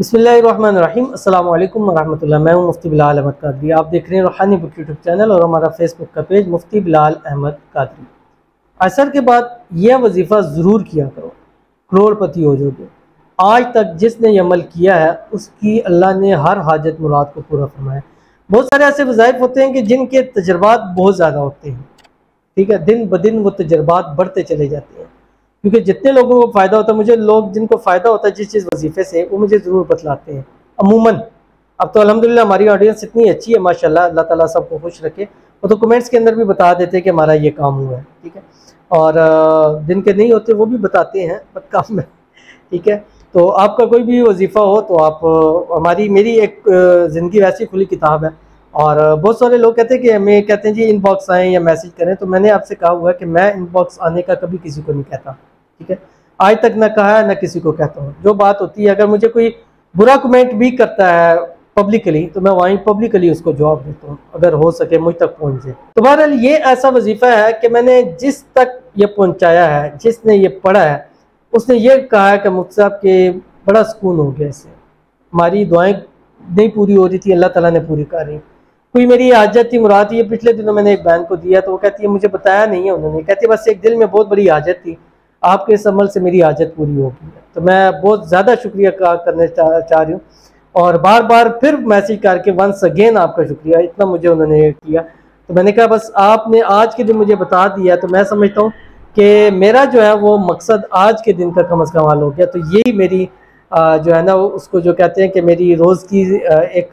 बसमीम अल्लाम वरहमतुल्लाह। मैं हूँ मुफ्ती बिलाल अहमद कादरी। आप देख रहे हैं रूहानी बुक यूट्यूब चैनल और हमारा फेसबुक का पेज मुफ्ती बिलाल अहमद कादरी। असर के बाद यह वजीफ़ा ज़रूर किया करो, करोड़पति हो जाओगे। आज तक जिसने ये अमल किया है, उसकी अल्लाह ने हर हाजत मुराद को पूरा फरमाया। बहुत सारे ऐसे वज़ाइफ होते हैं कि जिनके तजर्बात बहुत ज़्यादा होते हैं। ठीक है, दिन ब दिन वो तजर्बात बढ़ते चले जाते हैं। क्योंकि जितने लोगों को फ़ायदा होता है, मुझे लोग जिनको फ़ायदा होता है, जिस चीज़ वजीफ़े से, वो मुझे ज़रूर बतलाते हैं। अमूमन। अब तो अल्हम्दुलिल्लाह, हमारी ऑडियंस इतनी अच्छी है, माशाल्लाह, अल्लाह ताला सबको खुश रखे। वो तो कमेंट्स के अंदर भी बता देते हैं कि हमारा ये काम हुआ है, ठीक है? और जिनके के नहीं होते, वो भी बताते हैं बट काम में ठीक है? तो आपका कोई भी वजीफ़ा हो तो आप हमारी, मेरी एक ज़िंदगी वैसी खुली किताब है। और बहुत सारे लोग कहते हैं कि हमें, कहते हैं जी इनबॉक्स आएँ या मैसेज करें तो मैंने आपसे कहा हुआ है कि मैं इनबॉक्स आने का कभी किसी को नहीं कहता। ठीक है? आज तक ना कहा है ना किसी को कहता हूँ। जो बात होती है, अगर मुझे कोई बुरा कमेंट भी करता है पब्लिकली तो मैं वहीं पब्लिकली उसको जवाब देता हूँ, अगर हो सके मुझ तक पहुँचे। तो बहरहाल, ये ऐसा वजीफ़ा है कि मैंने जिस तक ये पहुँचाया है, जिसने ये पढ़ा है, उसने ये कहा है कि मुझसे के बड़ा सुकून हो गया इससे। हमारी दुआएँ नहीं पूरी हो रही थी, अल्लाह ताला ने पूरी कर। रही कोई मेरी हाजत थी, मुराद ये पिछले दिनों मैंने एक बहन को दिया तो वो कहती है, मुझे बताया नहीं है उन्होंने। कहती है, बस एक दिल में बहुत बड़ी हाजत थी। आपके इस अमल से मेरी हाजत पूरी होगी तो मैं बहुत ज़्यादा शुक्रिया करने चाह चा रही हूँ। और बार बार फिर मैसेज करके वंस अगेन आपका शुक्रिया। इतना मुझे उन्होंने किया। तो मैंने कहा, बस आपने आज के दिन मुझे बता दिया तो मैं समझता हूँ कि मेरा जो है वो मकसद आज के दिन का कम अज़ कम हाल हो गया। तो यही मेरी जो है ना, उसको जो कहते हैं कि मेरी रोज़ की एक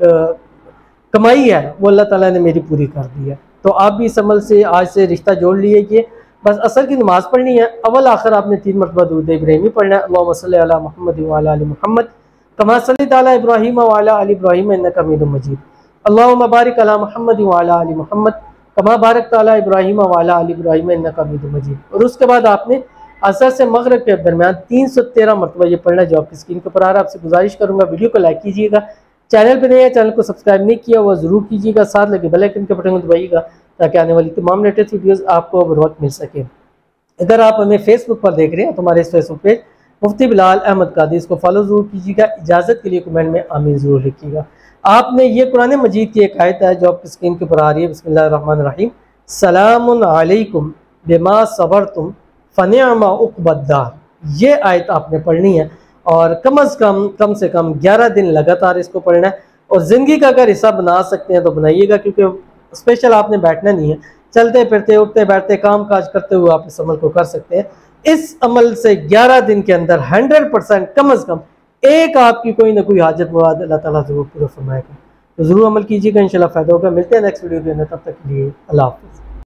कमाई है, वो अल्लाह ताला ने मेरी पूरी कर दी है। तो आप भी इस अमल से आज से रिश्ता जोड़ कि बस असर की नमाज़ पढ़नी है। अवल आखिर आपने तीन मरतबा दूध इब्राहिमी पढ़ना है। अल्लाह महमद महमद कमा सली इब्राहिम वाला इब्राहिम कमीद मजीद। अल्लाह मबारक अला महमद वाला महमद कमा बारक ताला इब्राहिम वाला इब्राहिम कमीद मजीद। और उसके बाद आपने असर से मगरब के दरमियान तीन सौ तेरह मरतबा ये पढ़ना जो आपकी स्क्रीन के ऊपर आ रहा है। आपसे गुजारिश करूँगा, वीडियो को लाइक कीजिएगा। चैनल पर नहीं है, चैनल को सब्सक्राइब नहीं किया हुआ, ज़रूर कीजिएगा। साथ लगे बेल आइकन के बटन दबाइएगा। ताकि आने वाली तमाम लेटेस्ट वीडियोज़ आपको बर वक्त मिल सके। अगर आप हमें फेसबुक पर देख रहे हैं तो हमारे इस फेसबुक पेज मुफ्ती बिलाल अहमद कादी, इसको फॉलो ज़रूर कीजिएगा, इजाज़त के लिए कमेंट में आमीन ज़रूर लिखिएगा। आपने ये कुरान मजीद की एक आयत है जो आपकी स्क्रीन के ऊपर आ रही है बसमीम सलामकुम बेमा सबर तुम फ़नमा उकबद्दार ये आयत आपने पढ़नी है और कम अज़ कम कम से कम ग्यारह दिन लगातार इसको पढ़ना है। और ज़िंदगी का अगर हिस्सा बना सकते हैं तो बनाइएगा, क्योंकि स्पेशल आपने बैठना नहीं है। चलते, फिरते, उठते, बैठते काम काज करते हुए आप इस अमल को कर सकते हैं। इस अमल से 11 दिन के अंदर 100 परसेंट कम अज कम एक आपकी कोई ना कोई हाजत मवाद अल्लाह ताला ज़रूर पूरा फरमाएगा। तो ज़रूर अमल कीजिएगा, इंशाल्लाह फ़ायदा होगा। मिलते हैं नेक्स्ट वीडियो के अंदर। तब तक के लिए अल्लाह